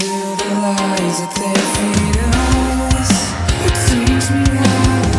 the lies that they feed us. It seems me how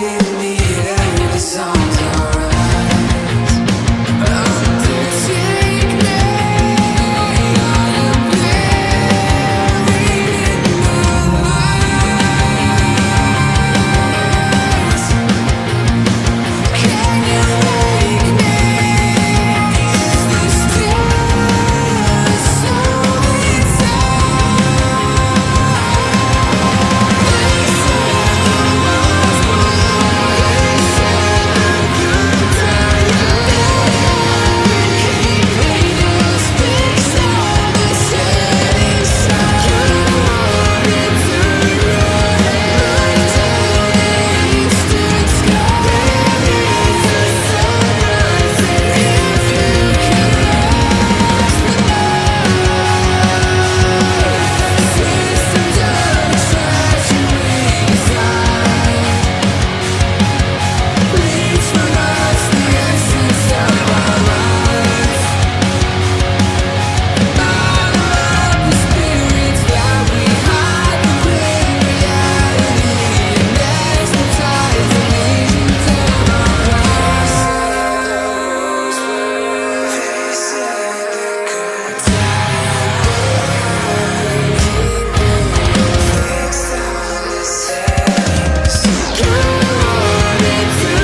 it in the air in the song. Into